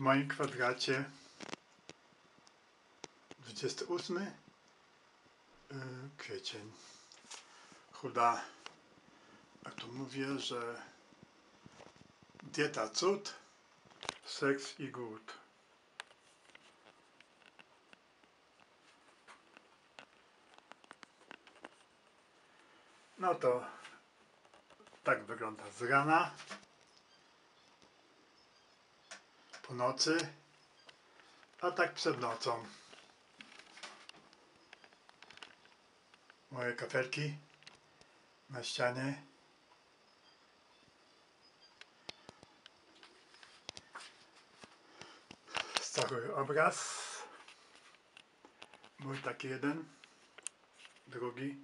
moim kwadracie 28 y, kwiecień. Chuda, jak to mówię, że dieta cud, seks i głód. No to tak wygląda z rana, po nocy, a tak przed nocą. Moje kafelki na ścianie. Stały obraz. Mój taki jeden, drugi.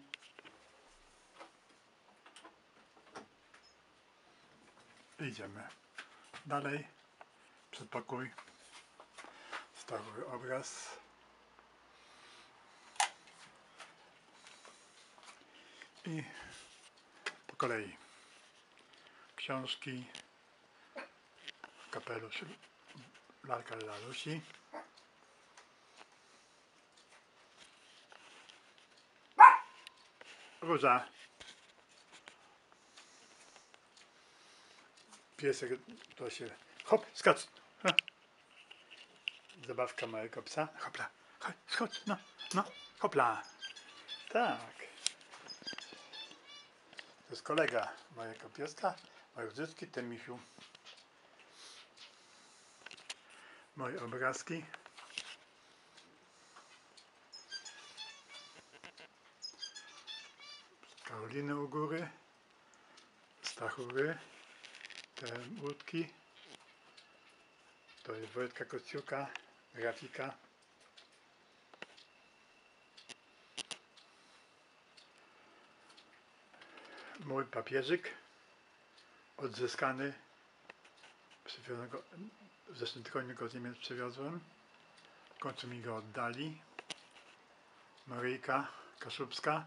Idziemy dalej. Przedpokój. Stały obraz. I po kolei książki, kapelusz lalka lalusi. Róża. Piesek to się... Hop, skacz. Ha. Zabawka mojego psa. Hopla. Chodź, schodź, no, no, hopla. Tak. To jest kolega mojego pieska, mojej zyski, ten. Moje obrazki. Karoliny u góry. Stachury. Te łódki. To jest Wojtka Kociuka, grafika. mój papierzyk odzyskany go, w zeszłym tygodniu go z Niemiec przywiozłem. W końcu mi go oddali. Maryjka Kaszubska.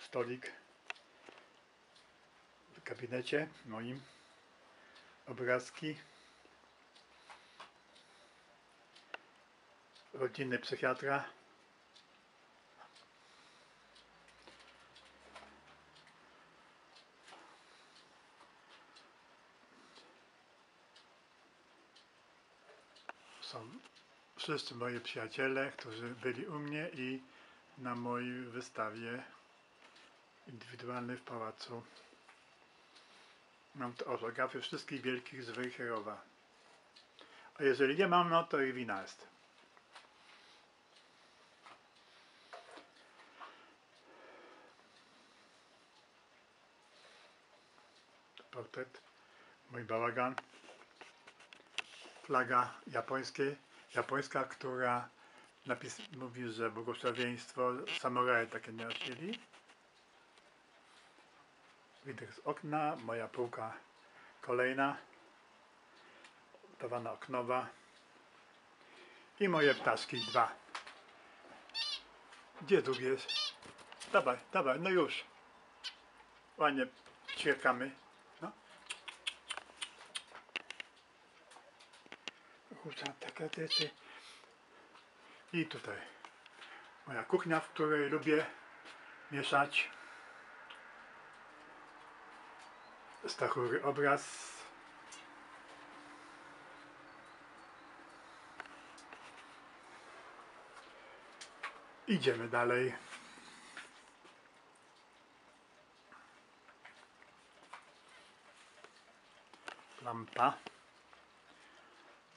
Stolik gabinecie moim. Obrazki. Rodzinny psychiatra. Są wszyscy moi przyjaciele, którzy byli u mnie i na mojej wystawie indywidualnej w pałacu. Mam to autografy wszystkich wielkich z Wejherowa. A jeżeli nie mam, no to i wina jest. Portret, mój bałagan flaga japońskiej, japońska, która napis mówi, że błogosławieństwo samuraje takie nosili. Widok z okna, moja półka kolejna, dawana oknowa i moje ptaszki dwa. Gdzie drugi jest? Dawaj, dawaj, no już. Ładnie ćwierkamy. No. kurczę, tycy. I tutaj moja kuchnia, w której lubię mieszać stachury obraz. Idziemy dalej. Lampa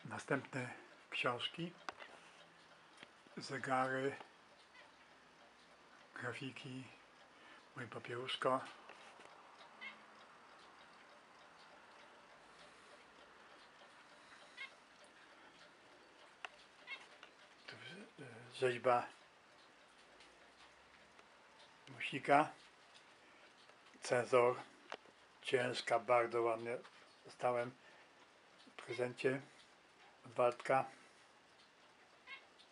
następne książki, zegary, grafiki, mój papieruszko. Tu rzeźba musika, cezor, ciężka, bardzo ładnie dostałem w prezencie. Waldka.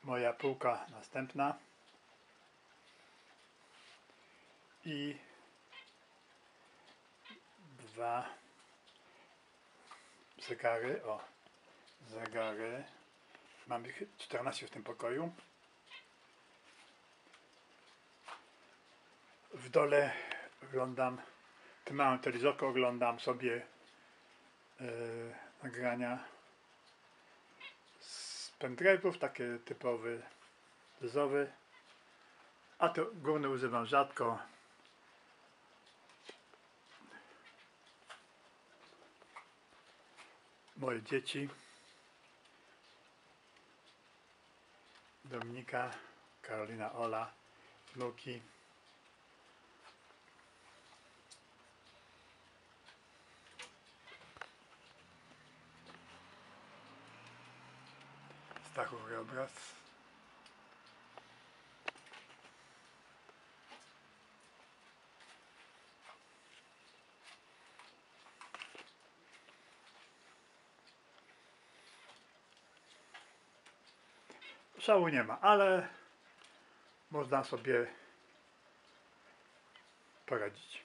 Moja półka następna. I dwa zegary, o, zegary. Mamy ich 14 w tym pokoju. W dole oglądam, tym małym telewizorku oglądam sobie e, nagrania z pendrive'ów, takie typowe, jazzowe. A to głównie używam rzadko. Moje dzieci. Dominika, Karolina, Ola, wnuki. Stachów obraz. Szału nie ma, ale można sobie poradzić.